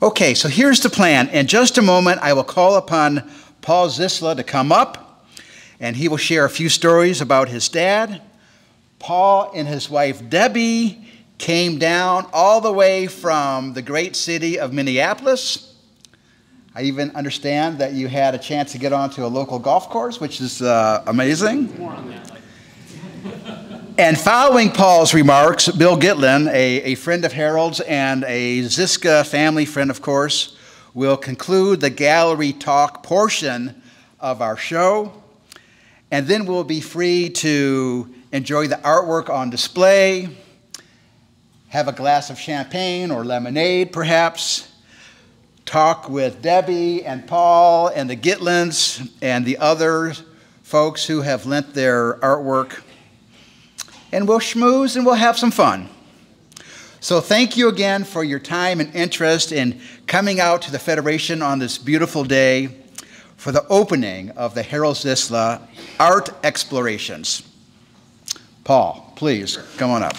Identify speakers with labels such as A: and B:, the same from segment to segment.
A: Okay, so here's the plan. In just a moment, I will call upon Paul Zisla to come up, and he will share a few stories about his dad. Paul and his wife Debbie came down all the way from the great city of Minneapolis. I even understand that you had a chance to get onto a local golf course, which is uh, amazing. And following Paul's remarks, Bill Gitlin, a, a friend of Harold's and a Zisla family friend, of course, will conclude the gallery talk portion of our show. And then we'll be free to enjoy the artwork on display, have a glass of champagne or lemonade, perhaps, talk with Debbie and Paul and the Gitlins and the other folks who have lent their artwork and we'll schmooze and we'll have some fun. So thank you again for your time and interest in coming out to the Federation on this beautiful day for the opening of the Harold Zisla Art Explorations. Paul, please come on up.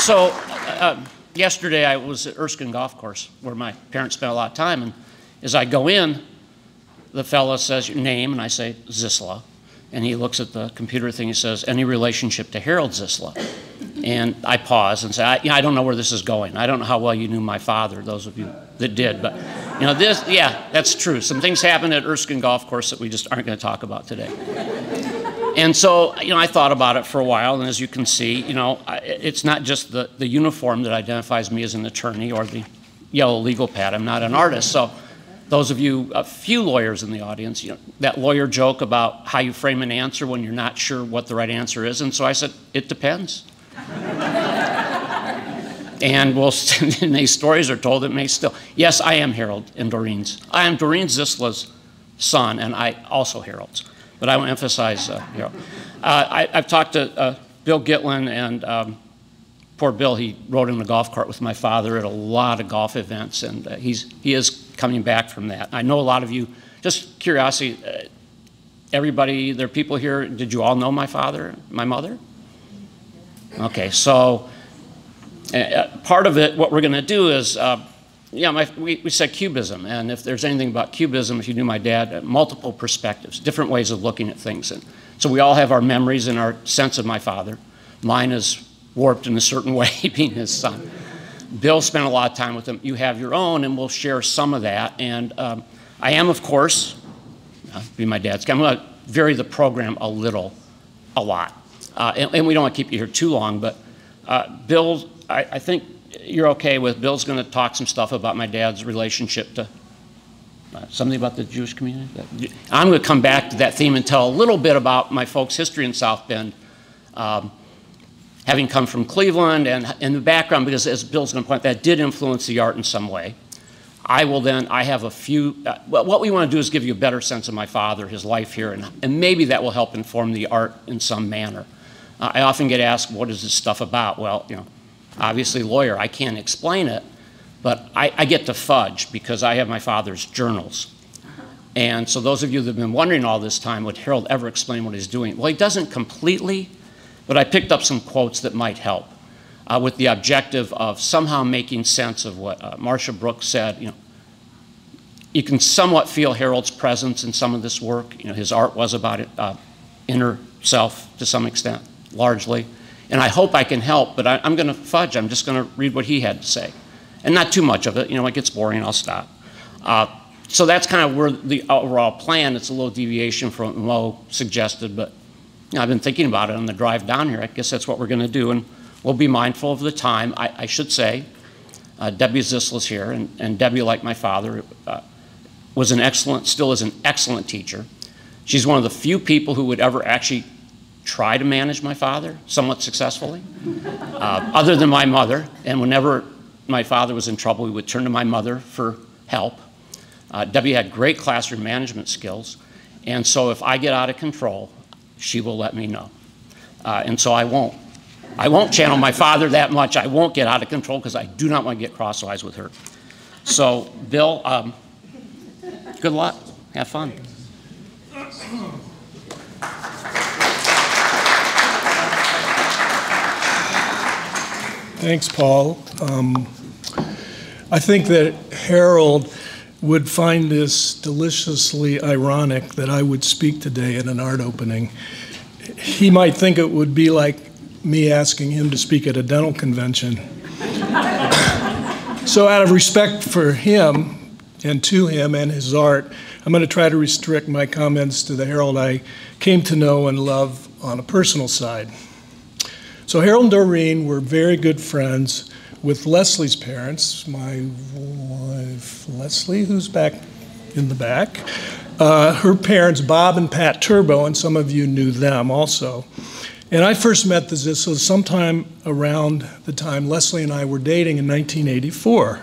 B: So, uh, yesterday I was at Erskine Golf Course where my parents spent a lot of time, and as I go in, the fellow says your name, and I say Zisla. And he looks at the computer thing, he says, any relationship to Harold Zisla? And I pause and say, I, I don't know where this is going. I don't know how well you knew my father, those of you that did. But, you know, this, yeah, that's true. Some things happened at Erskine Golf Course that we just aren't going to talk about today. And so, you know, I thought about it for a while, and as you can see, you know, it's not just the, the uniform that identifies me as an attorney or the yellow legal pad. I'm not an artist. So those of you, a few lawyers in the audience, you know, that lawyer joke about how you frame an answer when you're not sure what the right answer is. And so I said, it depends. and well, these stories are told, it may still. Yes, I am Harold and Doreen's. I am Doreen Zisla's son, and I also Harold's. But I to emphasize uh, Harold. Uh, I, have talked to uh, Bill Gitlin and um, poor Bill, he rode in a golf cart with my father at a lot of golf events, and uh, he's, he is coming back from that. I know a lot of you, just curiosity, uh, everybody, there are people here, did you all know my father, my mother? Okay, so uh, uh part of it, what we're going to do is, uh, yeah, my, we, we said cubism, and if there's anything about cubism, if you knew my dad, uh, multiple perspectives, different ways of looking at things. And so we all have our memories and our sense of my father. Mine is warped in a certain way, being his son. Bill spent a lot of time with him. You have your own, and we'll share some of that. And um, I am, of course, uh, be my dad's. I'm going to vary the program a little, a lot. Uh, and, and, we don't want to keep you here too long, but uh, Bill, I, I, think you're okay with Bill's going to talk some stuff about my dad's relationship to uh, something about the Jewish community. I'm going to come back to that theme and tell a little bit about my folks' history in South Bend. Um, having come from Cleveland and in the background, because as Bill's going to point, that did influence the art in some way. I will then, I have a few, uh, what we want to do is give you a better sense of my father, his life here, and, and maybe that will help inform the art in some manner. Uh, I often get asked, what is this stuff about? Well, you know, obviously lawyer, I can't explain it, but I, I get to fudge because I have my father's journals. And so those of you that have been wondering all this time, would Harold ever explain what he's doing? Well, he doesn't completely, but I picked up some quotes that might help uh, with the objective of somehow making sense of what uh, Marcia Brooks said. You know, you can somewhat feel Harold's presence in some of this work. You know, his art was about it, uh, inner self to some extent, largely. And I hope I can help, but I, am going to fudge. I'm just going to read what he had to say. And not too much of it. You know, it gets boring, I'll stop. Uh, so that's kind of where the overall plan, it's a little deviation from what Mo suggested, but I've been thinking about it on the drive down here. I guess that's what we're going to do, and we'll be mindful of the time. I, I should say, uh, Debbie Zisla's here, and, and, Debbie, like my father, uh, was an excellent, still is an excellent teacher. She's one of the few people who would ever actually try to manage my father somewhat successfully, uh, other than my mother. And whenever my father was in trouble, he would turn to my mother for help. Uh, Debbie had great classroom management skills. And so if I get out of control, she will let me know. Uh, and so I won't. I won't channel my father that much. I won't get out of control because I do not want to get crosswise with her. So, Bill, um, good luck. Have fun.
C: Thanks, Paul. Um, I think that Harold would find this deliciously ironic that I would speak today at an art opening. He might think it would be like me asking him to speak at a dental convention. so, out of respect for him and to him and his art, I'm going to try to restrict my comments to the Harold I came to know and love on a personal side. So, Harold and Doreen were very good friends with Leslie's parents, my wife Leslie, who's back in the back, uh, her parents, Bob and Pat Turbo, and some of you knew them also. And I first met the Zislas sometime around the time Leslie and I were dating in 1984.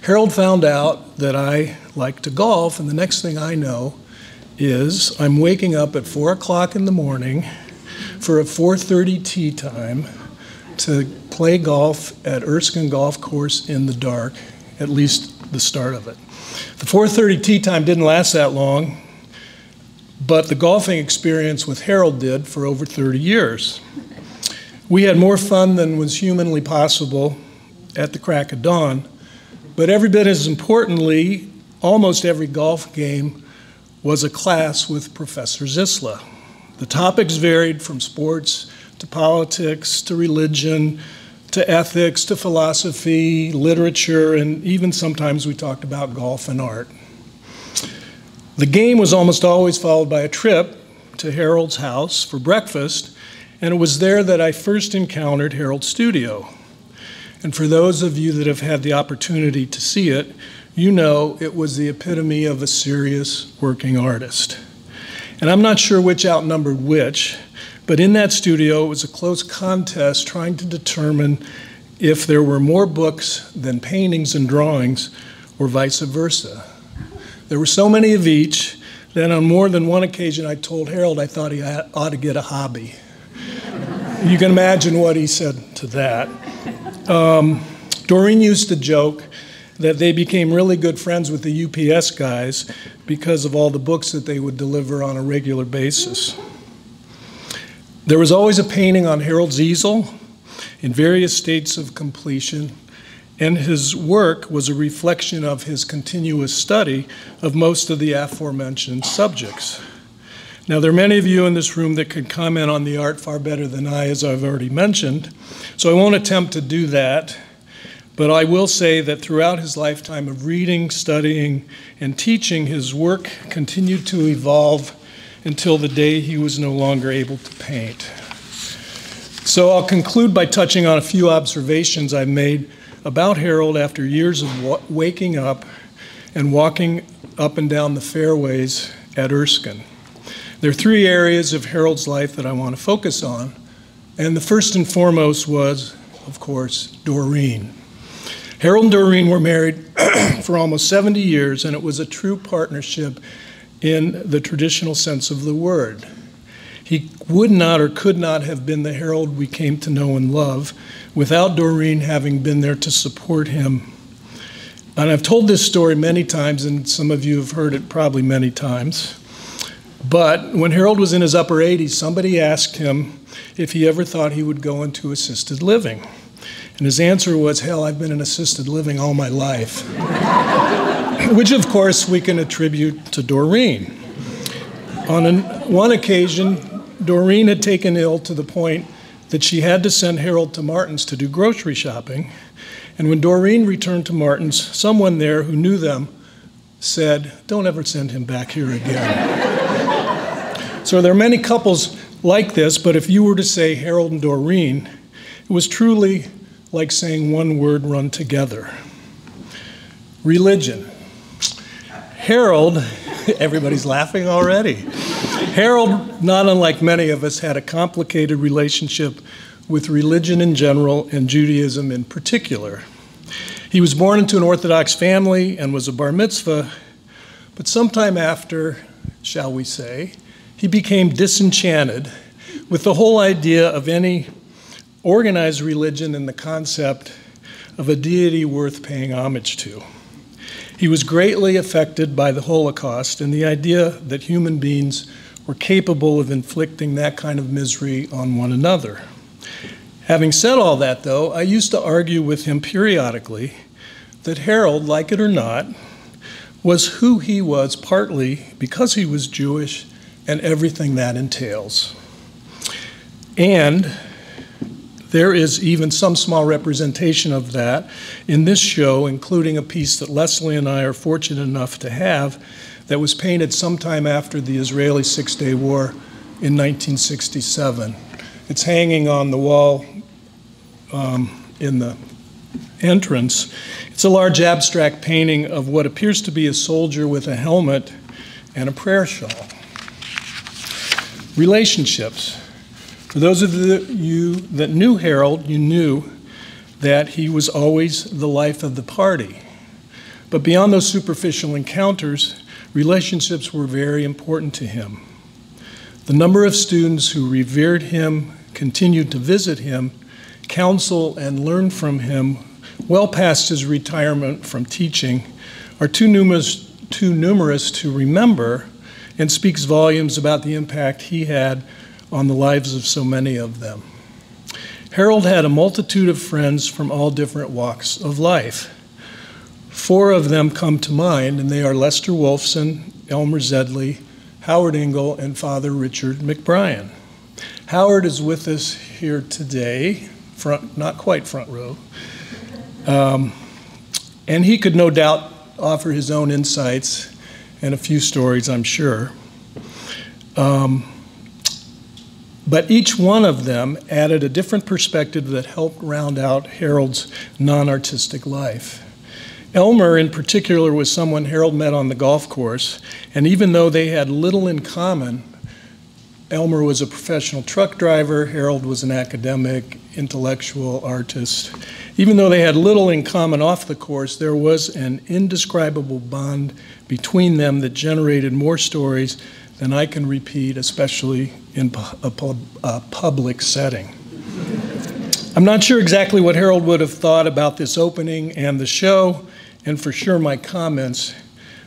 C: Harold found out that I liked to golf, and the next thing I know is I'm waking up at 4 o'clock in the morning for a 4.30 tee time to play golf at Erskine Golf Course in the dark, at least the start of it. The 4:30 tee time didn't last that long, but the golfing experience with Harold did for over 30 years. We had more fun than was humanly possible at the crack of dawn, but every bit as importantly, almost every golf game was a class with Professor Zisla. The topics varied from sports to politics, to religion, to ethics, to philosophy, literature, and even sometimes we talked about golf and art. The game was almost always followed by a trip to Harold's house for breakfast, and it was there that I first encountered Harold's studio. And for those of you that have had the opportunity to see it, you know it was the epitome of a serious working artist. And I'm not sure which outnumbered which, but in that studio, it was a close contest trying to determine if there were more books than paintings and drawings, or vice versa. There were so many of each that on more than one occasion I told Harold I thought he ought to get a hobby. you can imagine what he said to that. Um, Doreen used to joke that they became really good friends with the UPS guys because of all the books that they would deliver on a regular basis. There was always a painting on Harold's easel in various states of completion, and his work was a reflection of his continuous study of most of the aforementioned subjects. Now, there are many of you in this room that could comment on the art far better than I, as I've already mentioned, so I won't attempt to do that. But I will say that throughout his lifetime of reading, studying, and teaching, his work continued to evolve until the day he was no longer able to paint. So I'll conclude by touching on a few observations I've made about Harold after years of waking up and walking up and down the fairways at Erskine. There are three areas of Harold's life that I want to focus on, and the first and foremost was, of course, Doreen. Harold and Doreen were married for almost 70 years, and it was a true partnership in the traditional sense of the word. He would not or could not have been the Harold we came to know and love without Doreen having been there to support him. And I've told this story many times, and some of you have heard it probably many times. But when Harold was in his upper 80s, somebody asked him if he ever thought he would go into assisted living. And his answer was, Hell, I've been in assisted living all my life. Which, of course, we can attribute to Doreen. On an, one occasion, Doreen had taken ill to the point that she had to send Harold to Martin's to do grocery shopping. And when Doreen returned to Martin's, someone there who knew them said, Don't ever send him back here again. so there are many couples like this, but if you were to say Harold and Doreen, it was truly like saying one word run together religion. Harold, everybody's laughing already. Harold, not unlike many of us, had a complicated relationship with religion in general and Judaism in particular. He was born into an Orthodox family and was a bar mitzvah, but sometime after, shall we say, he became disenchanted with the whole idea of any organized religion and the concept of a deity worth paying homage to. He was greatly affected by the Holocaust and the idea that human beings were capable of inflicting that kind of misery on one another. Having said all that, though, I used to argue with him periodically that Harold, like it or not, was who he was partly because he was Jewish and everything that entails. And there is even some small representation of that in this show, including a piece that Leslie and I are fortunate enough to have that was painted sometime after the Israeli Six Day War in 1967. It's hanging on the wall um, in the entrance. It's a large abstract painting of what appears to be a soldier with a helmet and a prayer shawl. Relationships. For those of you that knew Harold, you knew that he was always the life of the party. But beyond those superficial encounters, relationships were very important to him. The number of students who revered him, continued to visit him, counsel, and learn from him well past his retirement from teaching are too numerous, too numerous to remember and speaks volumes about the impact he had on the lives of so many of them. Harold had a multitude of friends from all different walks of life. Four of them come to mind, and they are Lester Wolfson, Elmer Zedley, Howard Engel, and Father Richard McBrien. Howard is with us here today, front, not quite front row. Um, and he could no doubt offer his own insights and a few stories, I'm sure. Um, but each one of them added a different perspective that helped round out Harold's non artistic life. Elmer, in particular, was someone Harold met on the golf course, and even though they had little in common, Elmer was a professional truck driver, Harold was an academic, intellectual artist. Even though they had little in common off the course, there was an indescribable bond between them that generated more stories than I can repeat, especially in a, a public setting. I'm not sure exactly what Harold would have thought about this opening and the show, and for sure my comments,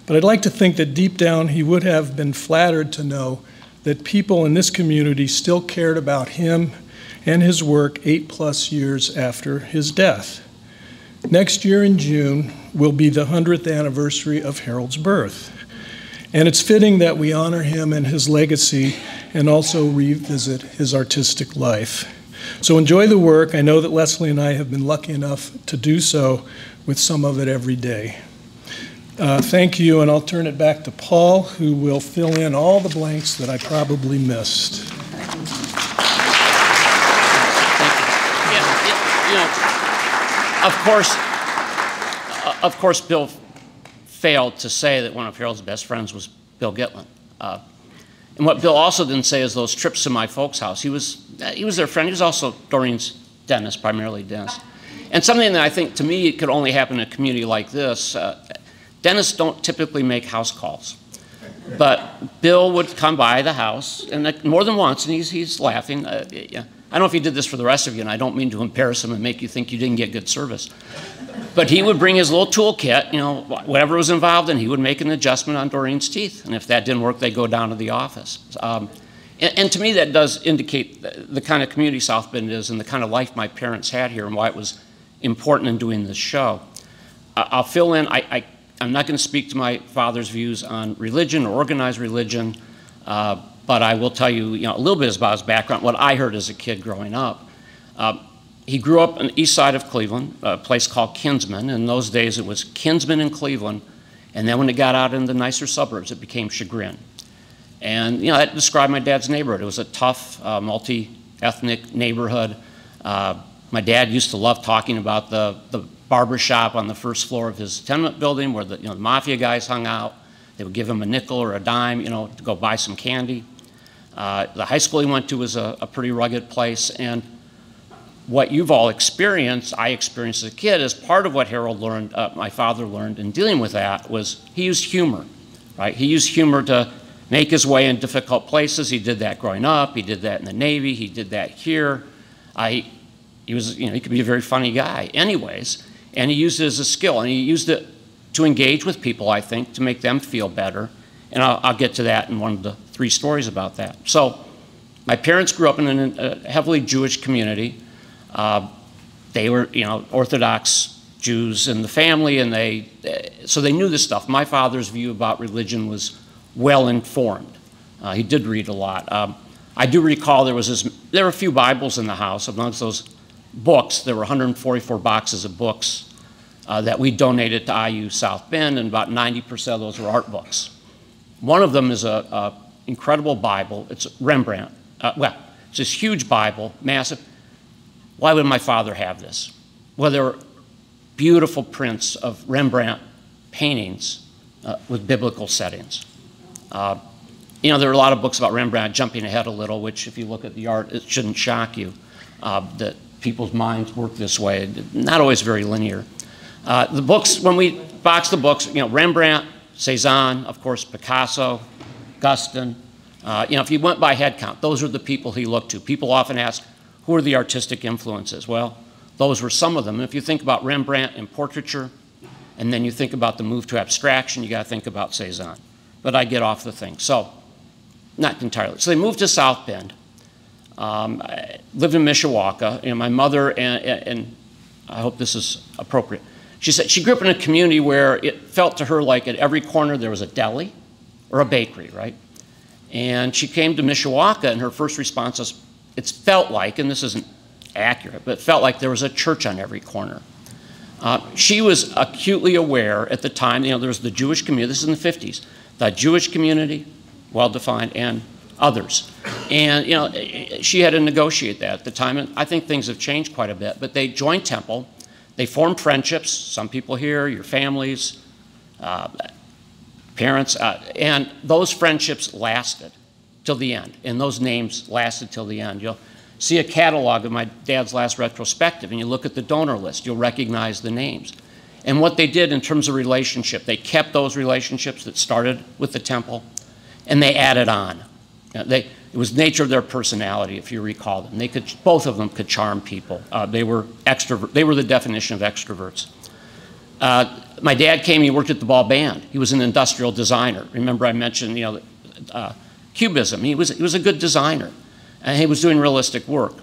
C: but I'd like to think that deep down he would have been flattered to know that people in this community still cared about him and his work eight plus years after his death. Next year in June will be the 100th anniversary of Harold's birth. And it's fitting that we honor him and his legacy and also revisit his artistic life. So enjoy the work. I know that Leslie and I have been lucky enough to do so with some of it every day. Uh, thank you, and I'll turn it back to Paul, who will fill in all the blanks that I probably missed.
B: you know, of course, uh, of course, Bill failed to say that one of Harold's best friends was Bill Gitlin. Uh, and what Bill also didn't say is those trips to my folks' house. He was, he was their friend. He was also Doreen's dentist, primarily dentist. And something that I think, to me, it could only happen in a community like this. Uh, dentists don't typically make house calls. But Bill would come by the house, and more than once, and he's, he's laughing. Uh, yeah. I don't know if he did this for the rest of you, and I don't mean to embarrass him and make you think you didn't get good service. But he would bring his little toolkit, you know, whatever was involved, and he would make an adjustment on Doreen's teeth. And if that didn't work, they'd go down to the office. Um, and, and, to me, that does indicate the, the kind of community South Bend is and the kind of life my parents had here and why it was important in doing this show. Uh, I'll fill in, I, am not going to speak to my father's views on religion or organized religion. Uh, but I will tell you, you know, a little bit about his background, what I heard as a kid growing up. Uh, he grew up on the east side of Cleveland, a place called Kinsman. In those days, it was Kinsman in Cleveland. And then when it got out in the nicer suburbs, it became Chagrin. And, you know, that described my dad's neighborhood. It was a tough, uh, multi-ethnic neighborhood. Uh, my dad used to love talking about the, the barber shop on the first floor of his tenement building where the, you know, the mafia guys hung out. They would give him a nickel or a dime, you know, to go buy some candy. Uh, the high school he went to was a, a, pretty rugged place, and what you've all experienced, I experienced as a kid, as part of what Harold learned, uh, my father learned in dealing with that, was he used humor, right? He used humor to make his way in difficult places. He did that growing up. He did that in the Navy. He did that here. I, he was, you know, he could be a very funny guy, anyways, and he used it as a skill, and he used it to engage with people, I think, to make them feel better. And I'll, I'll get to that in one of the three stories about that. So my parents grew up in a heavily Jewish community. Uh, they were, you know, Orthodox Jews in the family, and they, so they knew this stuff. My father's view about religion was well informed. Uh, he did read a lot. Um, I do recall there was this, there were a few Bibles in the house. Amongst those books, there were 144 boxes of books uh, that we donated to IU South Bend, and about 90% of those were art books. One of them is a, a incredible Bible. It's Rembrandt. Uh, well, it's this huge Bible, massive. Why would my father have this? Well, there were beautiful prints of Rembrandt paintings uh, with biblical settings. Uh, you know, there are a lot of books about Rembrandt jumping ahead a little, which, if you look at the art, it shouldn't shock you uh, that people's minds work this way. Not always very linear. Uh, the books, when we box the books, you know, Rembrandt, Cezanne, of course, Picasso, Guston. Uh, you know, if you went by head count, those are the people he looked to. People often ask, who are the artistic influences? Well, those were some of them. And if you think about Rembrandt in portraiture, and then you think about the move to abstraction, you got to think about Cezanne. But I get off the thing. So, not entirely. So they moved to South Bend. Um, I lived in Mishawaka, and my mother, and, and I hope this is appropriate, she said she grew up in a community where it felt to her like at every corner there was a deli or a bakery, right? And she came to Mishawaka, and her first response was, It's felt like, and this isn't accurate, but felt like there was a church on every corner. Uh, she was acutely aware at the time, you know, there was the Jewish community, this is in the 50s, the Jewish community, well defined, and others. And, you know, she had to negotiate that at the time, and I think things have changed quite a bit, but they joined Temple they formed friendships, some people here, your families, uh, parents, uh, and those friendships lasted till the end, and those names lasted till the end. You'll see a catalog of my dad's last retrospective, and you look at the donor list, you'll recognize the names. And what they did in terms of relationship, they kept those relationships that started with the temple, and they added on. They, it was nature of their personality, if you recall them. They could, both of them could charm people. Uh, they were extrovert. They were the definition of extroverts. Uh, my dad came. He worked at the ball band. He was an industrial designer. Remember, I mentioned you know uh, cubism. He was he was a good designer, and he was doing realistic work.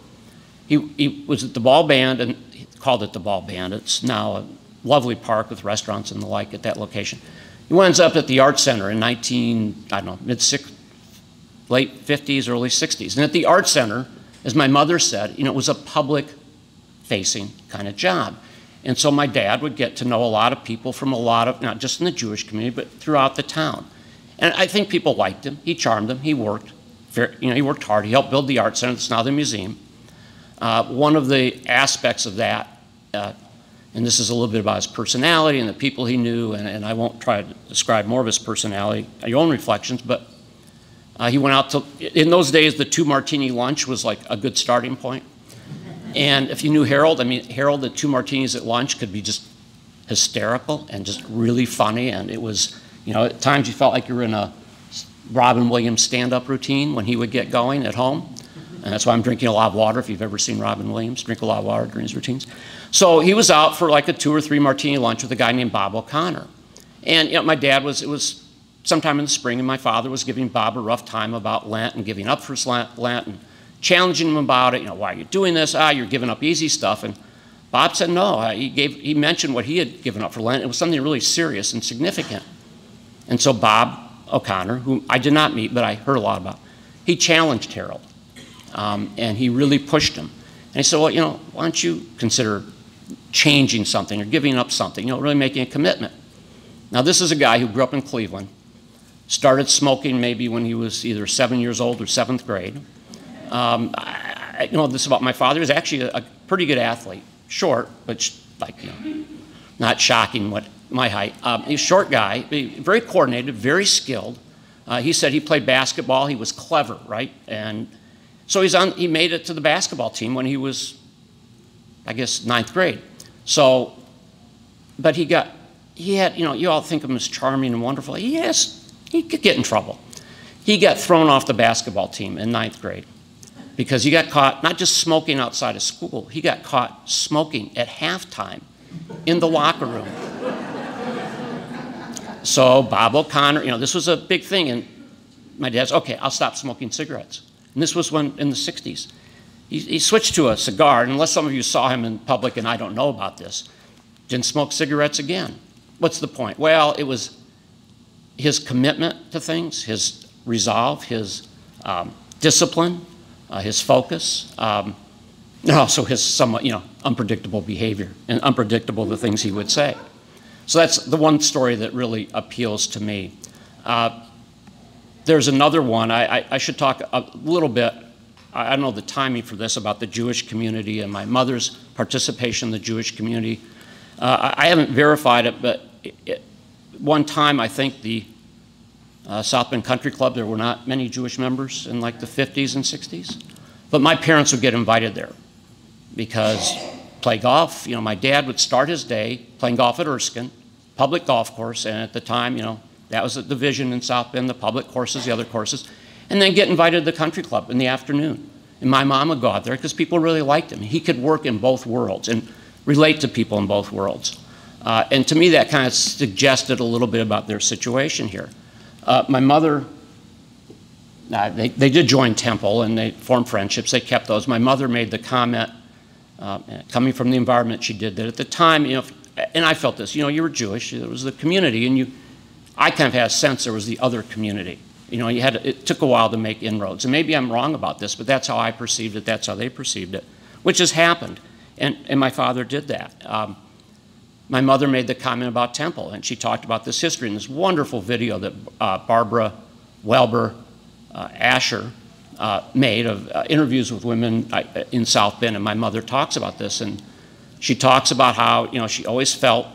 B: He he was at the ball band and he called it the ball band. It's now a lovely park with restaurants and the like at that location. He winds up at the art center in 19 I don't know mid six, late 50s, early 60s. And at the Art Center, as my mother said, you know, it was a public facing kind of job. And so my dad would get to know a lot of people from a lot of, not just in the Jewish community, but throughout the town. And I think people liked him. He charmed them. He worked. You know, he worked hard. He helped build the art center. It's now the museum. Uh, one of the aspects of that, uh, and this is a little bit about his personality and the people he knew, and, and I won't try to describe more of his personality, your own reflections, but uh, he went out to, in those days, the two martini lunch was like a good starting point. And if you knew Harold, I mean, Harold, the two martinis at lunch could be just hysterical and just really funny. And it was, you know, at times you felt like you were in a Robin Williams stand up routine when he would get going at home. And that's why I'm drinking a lot of water. If you've ever seen Robin Williams, drink a lot of water during his routines. So he was out for like a two or three martini lunch with a guy named Bob O'Connor. And you know, my dad was, it was sometime in the spring, and my father was giving Bob a rough time about Lent and giving up for Lent and challenging him about it. You know, why are you doing this? Ah, you're giving up easy stuff. And Bob said no. He, gave, he mentioned what he had given up for Lent. It was something really serious and significant. And so Bob O'Connor, who I did not meet, but I heard a lot about, he challenged Harold. Um, and he really pushed him. And he said, well, you know, why don't you consider changing something or giving up something, you know, really making a commitment. Now, this is a guy who grew up in Cleveland, Started smoking maybe when he was either seven years old or seventh grade. Um, I, you know this about my father. He was actually a, a pretty good athlete, short, but like you know, not shocking what my height. Um, he's a short guy, very coordinated, very skilled. Uh, he said he played basketball. He was clever, right? And so he's on. He made it to the basketball team when he was, I guess, ninth grade. So, but he got. He had, you know, you all think of him as charming and wonderful. He has he could get in trouble. He got thrown off the basketball team in ninth grade because he got caught not just smoking outside of school, he got caught smoking at halftime in the locker room. So Bob O'Connor, you know, this was a big thing, and my dad's okay. I'll stop smoking cigarettes. And this was when in the '60s. he, he switched to a cigar, and unless some of you saw him in public and I don't know about this, didn't smoke cigarettes again. What's the point? Well, it was his commitment to things, his resolve, his um, discipline, uh, his focus, um, and also his somewhat, you know, unpredictable behavior and unpredictable the things he would say. So that's the one story that really appeals to me. Uh, there's another one. I, I, I, should talk a little bit. I don't know the timing for this about the Jewish community and my mother's participation in the Jewish community. Uh, I, haven't verified it, but it, it, one time I think the uh, South Bend Country Club, there were not many Jewish members in like the 50s and 60s. But my parents would get invited there because play golf, you know, my dad would start his day playing golf at Erskine, public golf course, and at the time, you know, that was the division in South Bend, the public courses, the other courses, and then get invited to the country club in the afternoon. And my mom would go out there because people really liked him. He could work in both worlds and relate to people in both worlds. Uh, and to me, that kind of suggested a little bit about their situation here. Uh, my mother, uh, they, they did join Temple and they formed friendships. They kept those. My mother made the comment, uh, coming from the environment she did, that at the time, you know, and I felt this, you know, you were Jewish, it was the community, and you, I kind of had a sense there was the other community. You know, you had, it took a while to make inroads. And maybe I'm wrong about this, but that's how I perceived it, that's how they perceived it, which has happened. And, and my father did that. Um, my mother made the comment about Temple, and she talked about this history in this wonderful video that uh, Barbara Welber uh, Asher uh, made of uh, interviews with women uh, in South Bend, and my mother talks about this. And she talks about how, you know, she always felt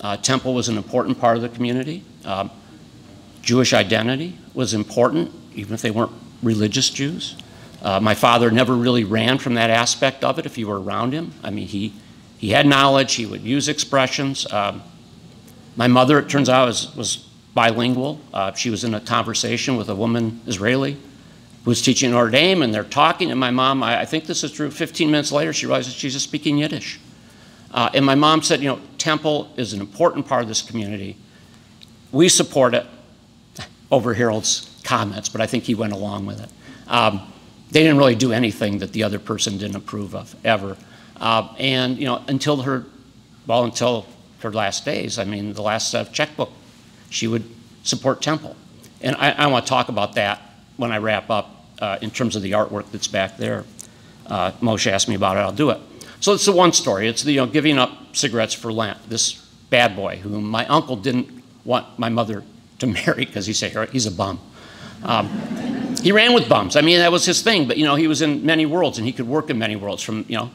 B: uh, Temple was an important part of the community. Um, Jewish identity was important, even if they weren't religious Jews. my father never really ran from that aspect of it if you were around him. I mean, he he had knowledge, he would use expressions. Um, my mother, it turns out, was, was bilingual. Uh, she was in a conversation with a woman, Israeli, was teaching Notre Dame, and they're talking. And my mom, I, I think this is true, 15 minutes later, she realizes she's just speaking Yiddish. Uh, and my mom said, you know, Temple is an important part of this community. We support it over Harold's comments, but I think he went along with it. Um, they didn't really do anything that the other person didn't approve of, ever. Uh, and, you know, until her, well, until her last days, I mean, the last uh, checkbook, she would support Temple. And I, I want to talk about that when I wrap up uh, in terms of the artwork that's back there. Uh, Moshe asked me about it, I'll do it. So it's the one story. It's the, you know, giving up cigarettes for Lent. This bad boy whom my uncle didn't want my mother to marry because he said he's a bum. Um, he ran with bums. I mean, that was his thing. But you know, he was in many worlds, and he could work in many worlds. From you know,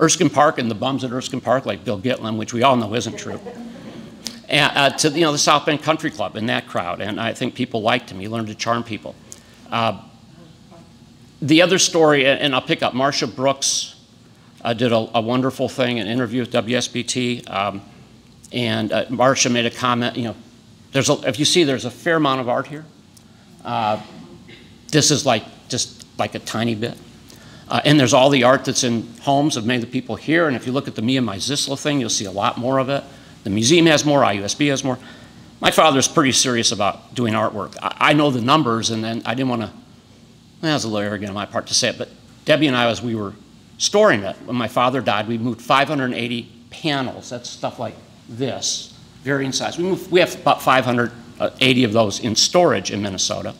B: Erskine Park and the bums at Erskine Park, like Bill Gitlin, which we all know isn't true, and, uh, to you know the South Bend Country Club and that crowd. And I think people liked him. He learned to charm people. Uh, the other story, and I'll pick up Marsha Brooks. Uh, did a, a, wonderful thing, an interview with WSBT, um, and uh, Marsha made a comment. You know, there's a, if you see, there's a fair amount of art here. Uh, this is like just like a tiny bit. Uh, and there's all the art that's in homes of many of the people here. And if you look at the Me and My Zisla thing, you'll see a lot more of it. The museum has more, IUSB has more. My father's pretty serious about doing artwork. I, I know the numbers, and then I didn't want to, well, that was a little arrogant on my part to say it, but Debbie and I, as we were storing it, when my father died, we moved 580 panels. That's stuff like this, varying size. We, moved, we have about 580 of those in storage in Minnesota.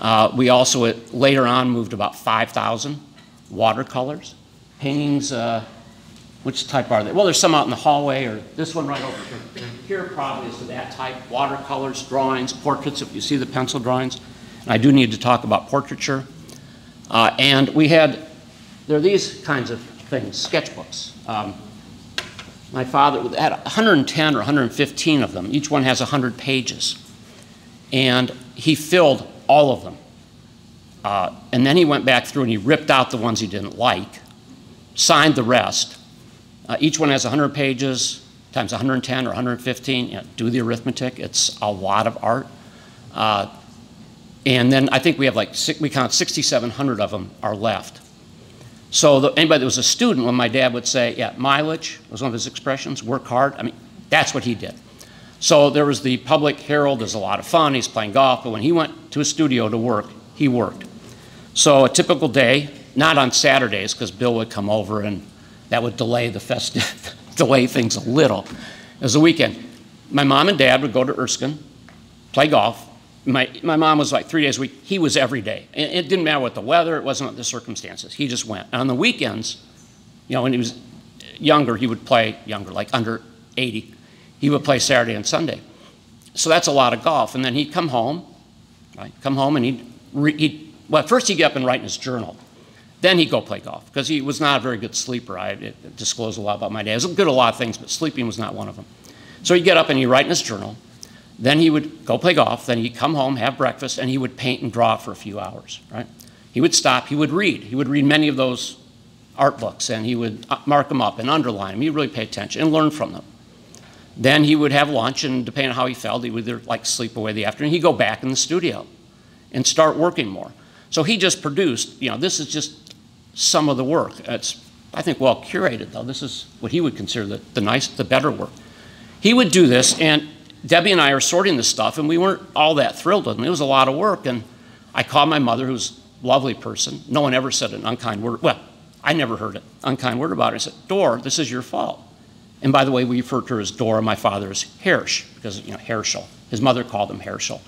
B: Uh, we also, later on, moved about 5,000 watercolors, paintings, uh, which type are they? Well, there's some out in the hallway, or this one right over here. Here probably is that type, watercolors, drawings, portraits, if you see the pencil drawings. I do need to talk about portraiture. Uh, and we had, there are these kinds of things, sketchbooks. Um, my father had 110 or 115 of them. Each one has 100 pages. And he filled all of them. Uh, and then he went back through and he ripped out the ones he didn't like, signed the rest. Uh, each one has 100 pages times 110 or 115. You know, do the arithmetic. It's a lot of art. Uh, and then I think we have like, we count 6,700 of them are left. So the, anybody that was a student, when my dad would say, yeah, mileage was one of his expressions, work hard, I mean, that's what he did. So there was the Public Harold is a lot of fun, he's playing golf, but when he went to a studio to work, he worked. So a typical day, not on Saturdays, because Bill would come over and that would delay the festive, delay things a little. It was a weekend. My mom and dad would go to Erskine, play golf. My, my mom was like three days a week. He was every day. It, it didn't matter what the weather, it wasn't the circumstances. He just went. On the weekends, you know, when he was younger, he would play younger, like under 80. He would play Saturday and Sunday. So that's a lot of golf. And then he'd come home, right? Come home and he'd, he'd well, first he'd get up and write in his journal. Then he'd go play golf because he was not a very good sleeper. I disclosed a lot about my dad. He was good at a lot of things, but sleeping was not one of them. So he'd get up and he'd write in his journal. Then he would go play golf. Then he'd come home, have breakfast, and he would paint and draw for a few hours, right? He would stop. He would read. He would read many of those art books, and he would uh, mark them up and underline them. He'd really pay attention and learn from them. Then he would have lunch, and depending on how he felt, he would either like sleep away the afternoon. He'd go back in the studio and start working more. So he just produced, you know, this is just some of the work. It's, I think, well curated, though. This is what he would consider the, the nice, the better work. He would do this, and Debbie and I are sorting this stuff, and we weren't all that thrilled with him. It was a lot of work, and I called my mother, who's a lovely person. No one ever said an unkind word. Well, I never heard an unkind word about her. I said, Dor, this is your fault. And by the way, we refer to her as Dora. My father is Hersch, because, you know, Herschel. His mother called him Herschel.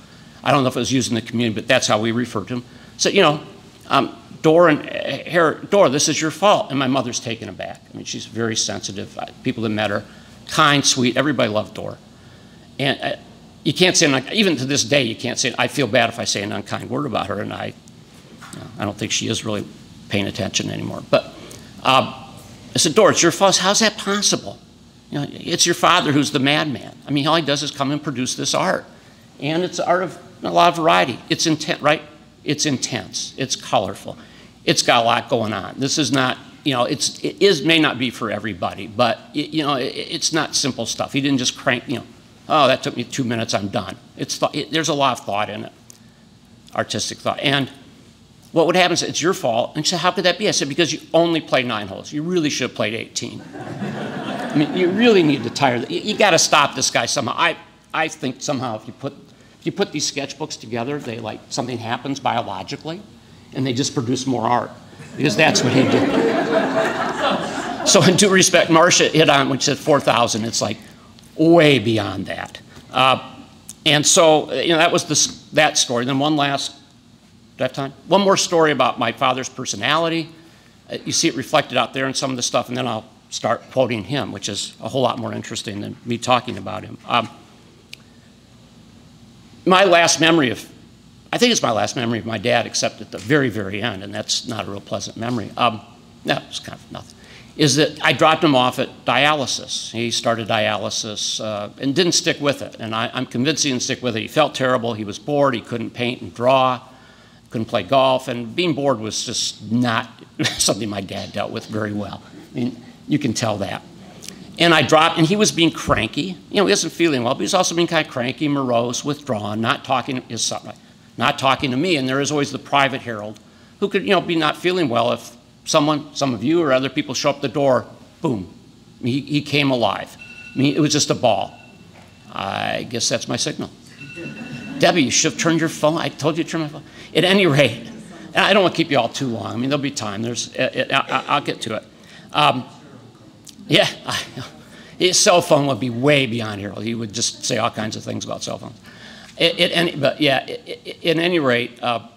B: I don't know if it was used in the community, but that's how we refer to him. So, you know, um, Dora and uh, Her- Dora, this is your fault. And my mother's taken aback. I mean, she's very sensitive. People that met her, kind, sweet. Everybody loved Dora. And uh, you can't say, even to this day, you can't say, I feel bad if I say an unkind word about her. And I, you know, I don't think she is really paying attention anymore. But uh, I said, Dora, it's your fault. How's that possible? You know, it's your father who's the madman. I mean, all he does is come and produce this art. And it's art of a lot of variety. It's intent, right? It's intense. It's colorful. It's got a lot going on. This is not, you know, it's, it is, may not be for everybody, but, it, you know, it, it's not simple stuff. He didn't just crank, you know, oh, that took me two minutes, I'm done. It's, it, there's a lot of thought in it, artistic thought. And what would happen is, it's your fault. And she said, how could that be? I said, because you only played nine holes. You really should have played 18. I mean, you really need to tire, you, you got to stop this guy somehow. I, I think somehow if you put, if you put these sketchbooks together, they like, something happens biologically, and they just produce more art, because that's what he did. so in due respect, Marcia hit on when she said 4,000, it's like way beyond that. Uh, and so, you know, that was this, that story. Then one last, do I have time? One more story about my father's personality. Uh, you see it reflected out there in some of the stuff, and then I'll start quoting him, which is a whole lot more interesting than me talking about him. Um, my last memory of, I think it's my last memory of my dad, except at the very, very end, and that's not a real pleasant memory. Um, no, it's kind of nothing. Is that I dropped him off at dialysis. He started dialysis uh, and didn't stick with it. And I, am convinced he didn't stick with it. He felt terrible. He was bored. He couldn't paint and draw, couldn't play golf. And being bored was just not something my dad dealt with very well. I mean, you can tell that. And I dropped, and he was being cranky. You know, he wasn't feeling well, but he was also being kind of cranky, morose, withdrawn, not talking his son, not talking to me. And there is always the private Harold who could, you know, be not feeling well if someone, some of you or other people show up the door, boom, he, he came alive. I mean, it was just a ball. I guess that's my signal. Debbie, you should have turned your phone. I told you to turn my phone. At any rate, I don't want to keep you all too long. I mean, there'll be time. There's, it, I, will get to it. Um, yeah, his cell phone would be way beyond here. He would just say all kinds of things about cell phones. It, it, any, but yeah, at any rate, uh,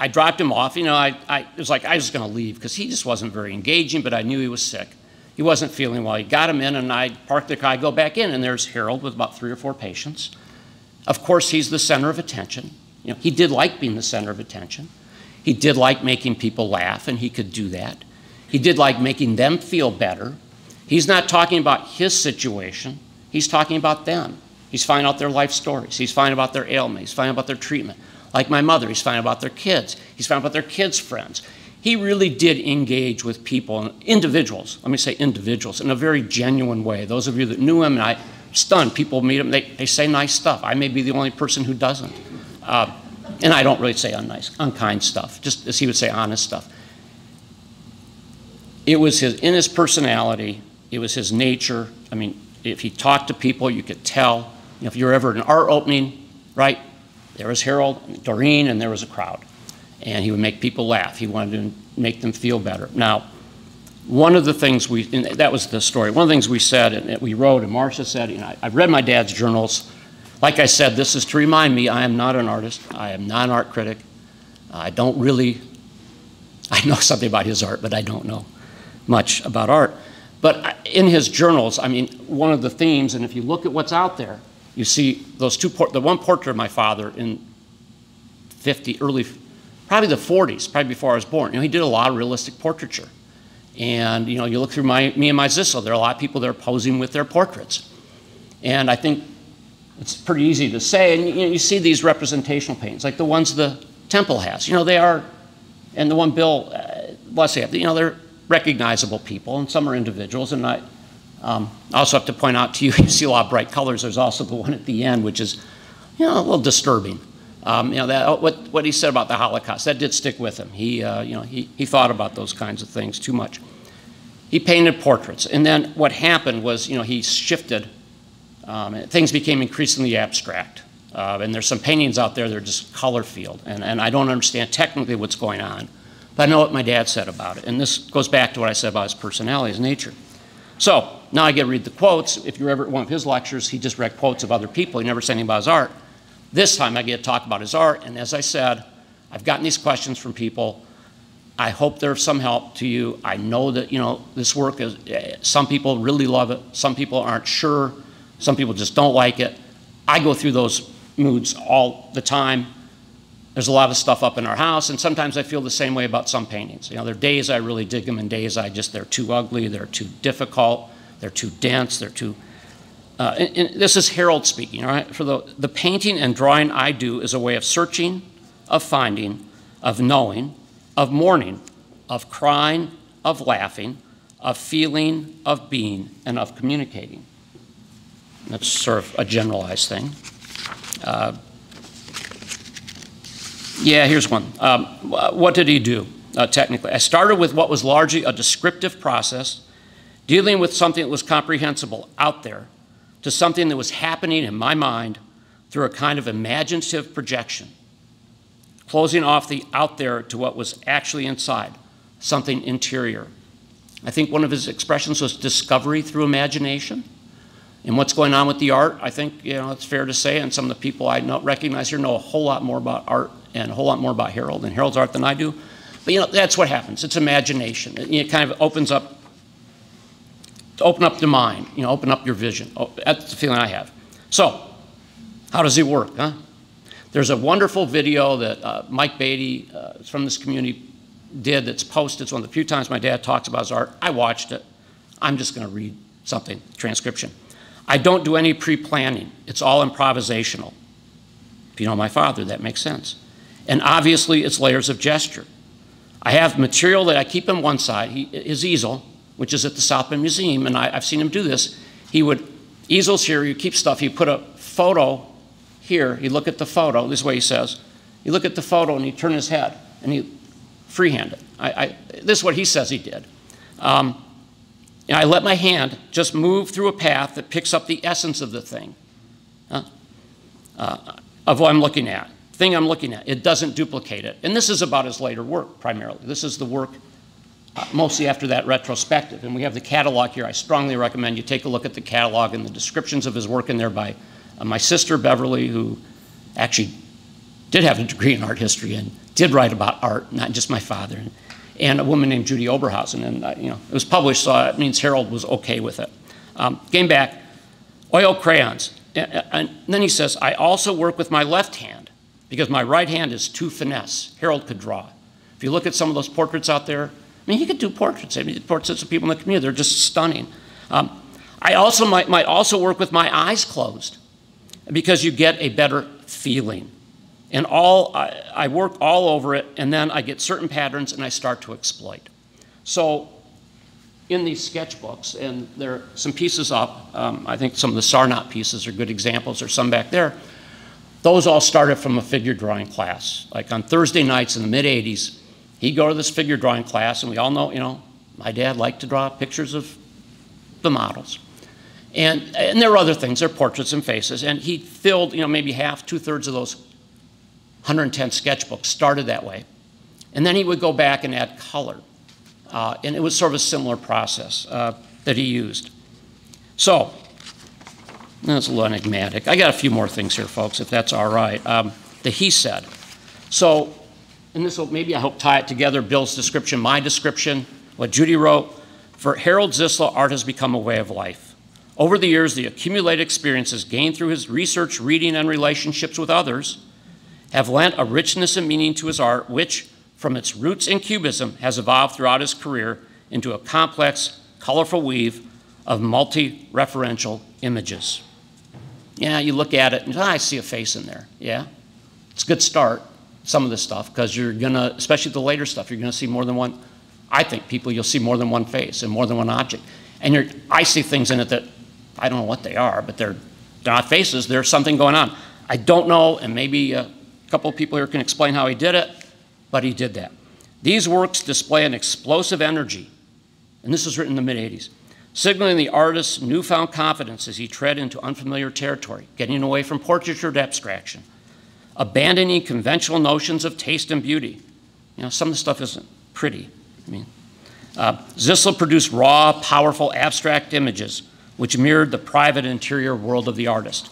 B: I dropped him off. You know, I, I was like I was going to leave because he just wasn't very engaging, but I knew he was sick. He wasn't feeling well. He got him in, and I parked the car. I go back in, and there's Harold with about three or four patients. Of course, he's the center of attention. You know, he did like being the center of attention. He did like making people laugh, and he could do that. He did like making them feel better. He's not talking about his situation, he's talking about them. He's finding out their life stories, he's finding about their ailment, he's finding about their treatment. Like my mother, he's finding about their kids, he's finding about their kids' friends. He really did engage with people, individuals, let me say individuals, in a very genuine way. Those of you that knew him, and I, stunned, people meet him, they, they say nice stuff. I may be the only person who doesn't. Uh, and I don't really say unnice, unkind stuff, just as he would say honest stuff. It was his, in his personality, it was his nature. I mean, if he talked to people, you could tell. You know, if you're ever at an art opening, right, there was Harold, Doreen, and there was a crowd. and he would make people laugh. He wanted to make them feel better. Now, one of the things we, that was the story, one of the things we said and we wrote, and Marcia said, you know, I, I've read my dad's journals. Like I said, this is to remind me I am not an artist, I am not an art critic. I don't really, I know something about his art, but I don't know much about art. But in his journals, I mean, one of the themes, and if you look at what's out there, you see those two, the one portrait of my father in 50, early, probably the 40s, probably before I was born. You know, he did a lot of realistic portraiture. And, you know, you look through my, me and my Zissel, there are a lot of people there posing with their portraits. And I think it's pretty easy to say, and you, know, you see these representational paintings, like the ones the temple has. You know, they are, and the one Bill uh, Leslie you know, they're recognizable people, and some are individuals. And I um, also have to point out to you, you see a lot of bright colors. There's also the one at the end, which is, you know, a little disturbing. Um, you know, that, what, what he said about the Holocaust, that did stick with him. He, uh, you know, he, he thought about those kinds of things too much. He painted portraits. And then what happened was, you know, he shifted. Um, things became increasingly abstract. Uh, and there's some paintings out there that are just color field. And, and I don't understand technically what's going on. But I know what my dad said about it. And this goes back to what I said about his personality, his nature. So now I get to read the quotes. If you're ever at one of his lectures, he just read quotes of other people. He never said anything about his art. This time I get to talk about his art. And as I said, I've gotten these questions from people. I hope they're of some help to you. I know that, you know, this work is, eh, some people really love it. Some people aren't sure. Some people just don't like it. I go through those moods all the time. There's a lot of stuff up in our house, and sometimes I feel the same way about some paintings. You know, there are days I really dig them, and days I just, they're too ugly, they're too difficult, they're too dense, they're too. Uh, and, and this is Harold speaking, all right? For the, the painting and drawing I do is a way of searching, of finding, of knowing, of mourning, of crying, of laughing, of feeling, of being, and of communicating. That's sort of a generalized thing. Uh, yeah, here's one. Um, what did he do, uh, technically? I started with what was largely a descriptive process, dealing with something that was comprehensible out there, to something that was happening in my mind through a kind of imaginative projection, closing off the out there to what was actually inside, something interior. I think one of his expressions was discovery through imagination. And what's going on with the art, I think you know it's fair to say, and some of the people I know, recognize here know a whole lot more about art and a whole lot more about Harold and Harold's art than I do. But you know, that's what happens. It's imagination. It, it kind of opens up, to open up the mind, you know, open up your vision. Oh, that's the feeling I have. So, how does it work, huh? There's a wonderful video that uh, Mike Beatty uh, from this community did that's posted. It's one of the few times my dad talks about his art. I watched it. I'm just going to read something, transcription. I don't do any pre-planning. It's all improvisational. If you know my father, that makes sense. And obviously, it's layers of gesture. I have material that I keep on one side, he, his easel, which is at the South Bend Museum, and I, have seen him do this. He would, easels here, you keep stuff, you put a photo here, you look at the photo, this is what he says. You look at the photo and you turn his head and you freehand it. I, I, this is what he says he did. Um, and I let my hand just move through a path that picks up the essence of the thing, uh, of what I'm looking at thing I'm looking at. It doesn't duplicate it. And this is about his later work, primarily. This is the work uh, mostly after that retrospective. And we have the catalog here. I strongly recommend you take a look at the catalog and the descriptions of his work in there by uh, my sister, Beverly, who actually did have a degree in art history and did write about art, not just my father, and, and a woman named Judy Oberhausen. And, uh, you know, it was published, so it means Harold was okay with it. Um, came back, oil crayons. And then he says, I also work with my left hand because my right hand is too finesse. Harold could draw. If you look at some of those portraits out there, mean, he could do portraits. I mean, portraits of people in the community, they're just stunning. Um, I also might, might also work with my eyes closed because you get a better feeling. And all, I, I work all over it, and then I get certain patterns and I start to exploit. So in these sketchbooks, and there are some pieces up, um, I think some of the Sarnat pieces are good examples, there's some back there, those all started from a figure drawing class. Like on Thursday nights in the mid 80s, he'd go to this figure drawing class, and we all know, you know, my dad liked to draw pictures of the models. And, and there were other things, there are portraits and faces, and he filled, you know, maybe half, two thirds of those 110 sketchbooks started that way. And then he would go back and add color. Uh, and it was sort of a similar process uh, that he used. So, that's a little enigmatic. I got a few more things here, folks, if that's all right. Um, the he said. So, and this will maybe I hope tie it together Bill's description, my description, what Judy wrote. For Harold Zisla, art has become a way of life. Over the years, the accumulated experiences gained through his research, reading, and relationships with others have lent a richness and meaning to his art, which, from its roots in Cubism, has evolved throughout his career into a complex, colorful weave of multi referential images. Yeah, you look at it and oh, I see a face in there. Yeah, it's a good start, some of this stuff, because you're going to, especially the later stuff, you're going to see more than one. I think people, you'll see more than one face and more than one object. And you're, I see things in it that I don't know what they are, but they're, they're not faces, there's something going on. I don't know, and maybe a couple of people here can explain how he did it, but he did that. These works display an explosive energy, and this was written in the mid 80s, signaling the artist's newfound confidence as he tread into unfamiliar territory, getting away from portraiture to abstraction, abandoning conventional notions of taste and beauty. You know, some of the stuff isn't pretty. I mean, uh, Zisla produced raw, powerful, abstract images which mirrored the private interior world of the artist.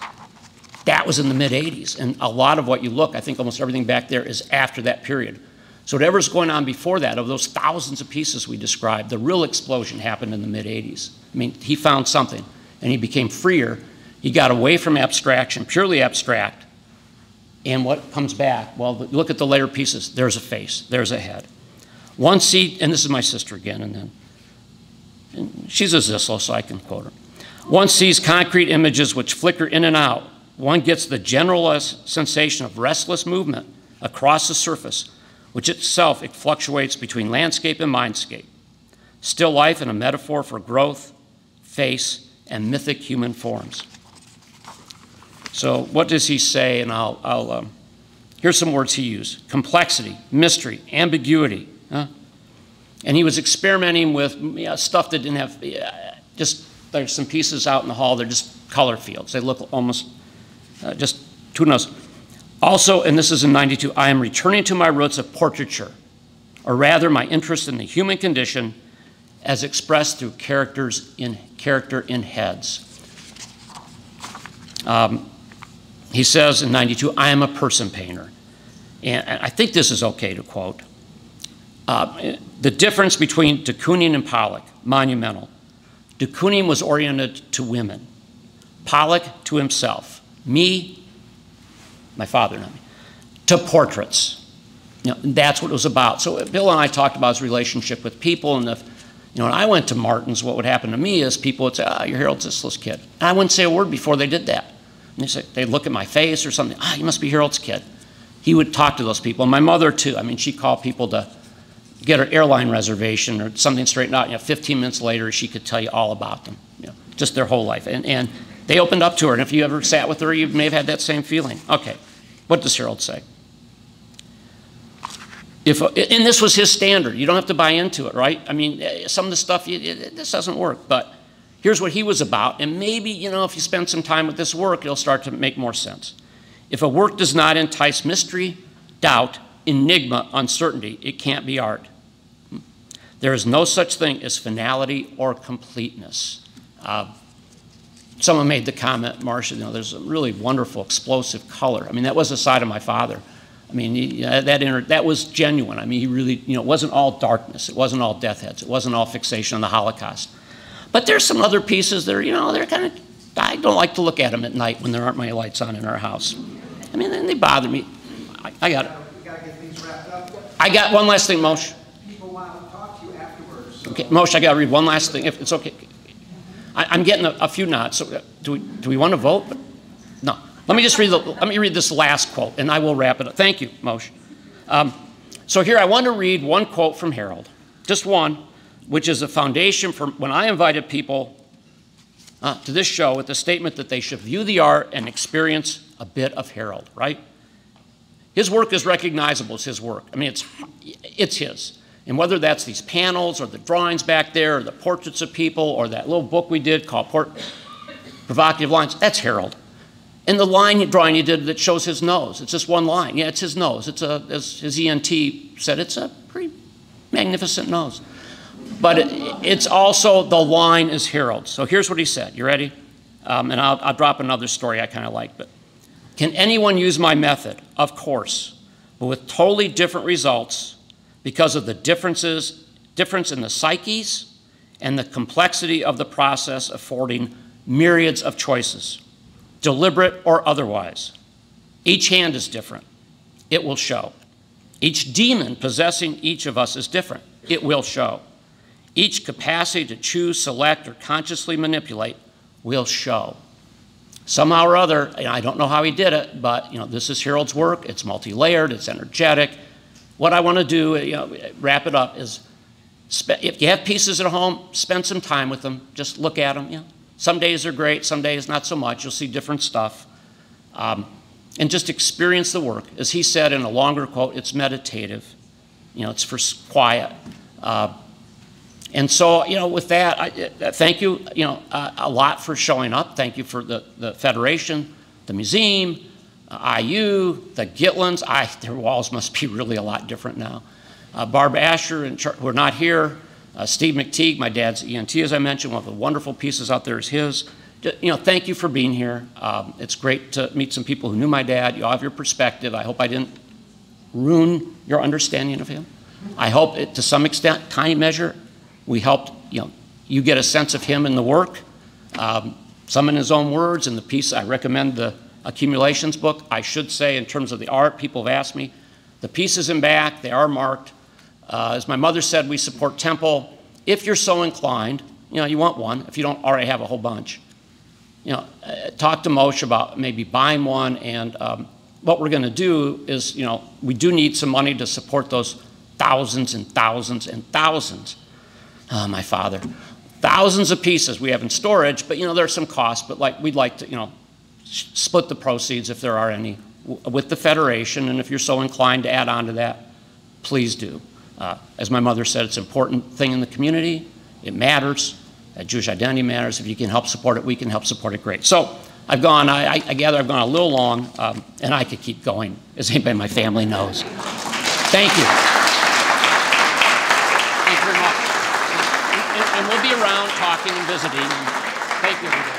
B: That was in the mid 80s, and a lot of what you look, I think almost everything back there is after that period. So whatever's going on before that, of those thousands of pieces we described, the real explosion happened in the mid 80s. I mean, he found something and he became freer. He got away from abstraction, purely abstract. And what comes back? Well, look at the later pieces. There's a face, there's a head. One seat, and this is my sister again, and then and she's a Zisla, so I can quote her. One sees concrete images which flicker in and out. One gets the general sensation of restless movement across the surface which itself it fluctuates between landscape and mindscape. Still life and a metaphor for growth, face, and mythic human forms. So, what does he say? And I'll, I'll um, here's some words he used complexity, mystery, ambiguity. Huh? And he was experimenting with know, stuff that didn't have, just there's some pieces out in the hall, they're just color fields. They look almost uh, just, who knows? Also, and this is in 92, I am returning to my roots of portraiture, or rather my interest in the human condition as expressed through characters in character in heads. Um, he says in 92, I am a person painter. And I think this is okay to quote. Uh, the difference between de Kooning and Pollock, monumental. De Kooning was oriented to women, Pollock to himself. Me, my father, not me, to portraits. You know, that's what it was about. So Bill and I talked about his relationship with people, and if, you know, when I went to Martin's, what would happen to me is people would say, "Ah, oh, you're Harold Zisla's kid," and I wouldn't say a word before they did that. They look at my face or something. Ah, you must be Harold's kid. He would talk to those people. And my mother too. I mean, she called people to get her airline reservation or something straightened out. You know, 15 minutes later, she could tell you all about them. You know, just their whole life. And and they opened up to her. And if you ever sat with her, you may have had that same feeling. Okay. What does Harold say? If, and this was his standard. You don't have to buy into it, right? I mean, eh, some of the stuff, you, this doesn't work. But here's what he was about. And maybe, you know, if you spend some time with this work, it'll start to make more sense. If a work does not entice mystery, doubt, enigma, uncertainty, it can't be art. There is no such thing as finality or completeness. Uh, someone made the comment, Marcia, you know, there's a really wonderful, explosive color. I mean, that was the side of my father. I mean, he, that, inner, that was genuine. I mean, he really, you know, it wasn't all darkness. It wasn't all death heads. It wasn't all fixation on the Holocaust. But there's some other pieces that are, you know, they're kind of, I don't like to look at them at night when there aren't many lights on in our house. I mean, they bother me. I, I got it. I got one last thing, Moshe.
A: People want to talk to you afterwards.
B: Okay, Moshe, I got to read one last thing, if it's okay. I, am getting a, a, few nods. So uh, do we, do we want to vote? No. Let me just read, the, let me read this last quote, and I will wrap it up. Thank you, Moshe. Um, so here I want to read one quote from Harold, just one, which is a foundation for when I invited people uh, to this show with the statement that they should view the art and experience a bit of Harold, right? His work is recognizable as his work. I mean, it's, it's his. And whether that's these panels or the drawings back there or the portraits of people or that little book we did called Port Provocative Lines, that's Harold. And the line drawing you did that shows his nose, it's just one line. Yeah, it's his nose. It's a, as his ENT said, it's a pretty magnificent nose. But it, it's also, the line is Harold. So here's what he said. You ready? Um, and I'll, I'll drop another story I kind of like. But can anyone use my method? Of course, but with totally different results because of the differences, difference in the psyches and the complexity of the process affording myriads of choices, deliberate or otherwise. Each hand is different. It will show. Each demon possessing each of us is different. It will show. Each capacity to choose, select, or consciously manipulate will show. Somehow or other, I don't know how he did it, but you know, this is Harold's work. It's multi-layered, it's energetic. What I want to do, you know, wrap it up, is if you have pieces at home, spend some time with them. Just look at them. You know. Some days are great, some days not so much. You'll see different stuff. Um, and just experience the work. As he said in a longer quote, it's meditative. You know, it's for quiet. Uh, and so, you know, with that, I, uh, thank you, you know, uh, a lot for showing up. Thank you for the, the Federation, the museum, uh, IU, the Gitlins. I, their walls must be really a lot different now. Uh, Barb Asher, and Char- who are not here. Uh, Steve McTeague, my dad's ENT, as I mentioned, one of the wonderful pieces out there is his. You know, thank you for being here. Um, it's great to meet some people who knew my dad. You all have your perspective. I hope I didn't ruin your understanding of him. I hope, it, to some extent, tiny measure, we helped you know you get a sense of him in the work. Um, some in his own words. In the piece, I recommend the accumulations book. I should say, in terms of the art, people have asked me. The pieces in back, they are marked. Uh, as my mother said, we support Temple. If you're so inclined, you know, you want one, if you don't already have a whole bunch, you know, uh, talk to Moshe about maybe buying one. And um, what we're going to do is, you know, we do need some money to support those thousands and thousands and thousands oh, my father. Thousands of pieces we have in storage, but you know, there's some cost, but like we'd like to, you know, split the proceeds if there are any with the Federation, and if you're so inclined to add on to that, please do. Uh, as my mother said, it's an important thing in the community. It matters. Jewish identity matters. If you can help support it, we can help support it. Great. So I've gone, I, I gather I've gone a little long, um, and I could keep going, as anybody in my family knows. Thank you. And visiting. Thank you, everybody.